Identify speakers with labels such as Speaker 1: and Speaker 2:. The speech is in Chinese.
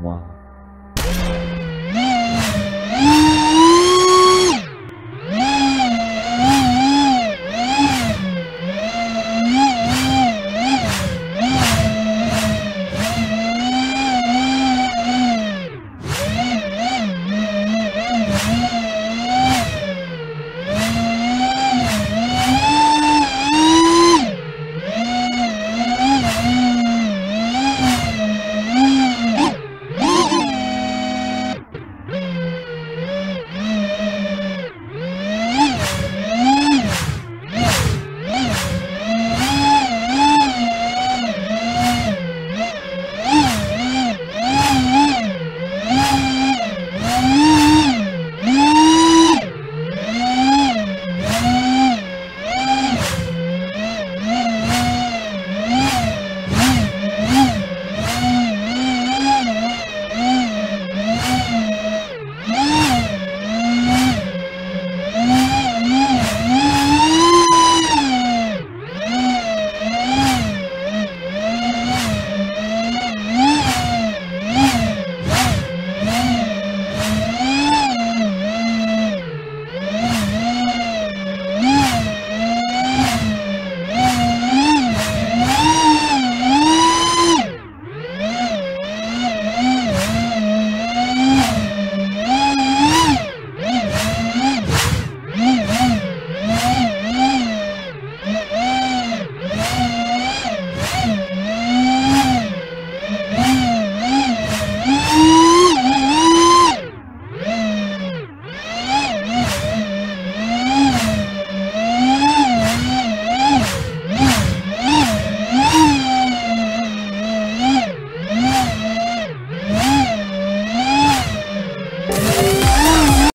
Speaker 1: moi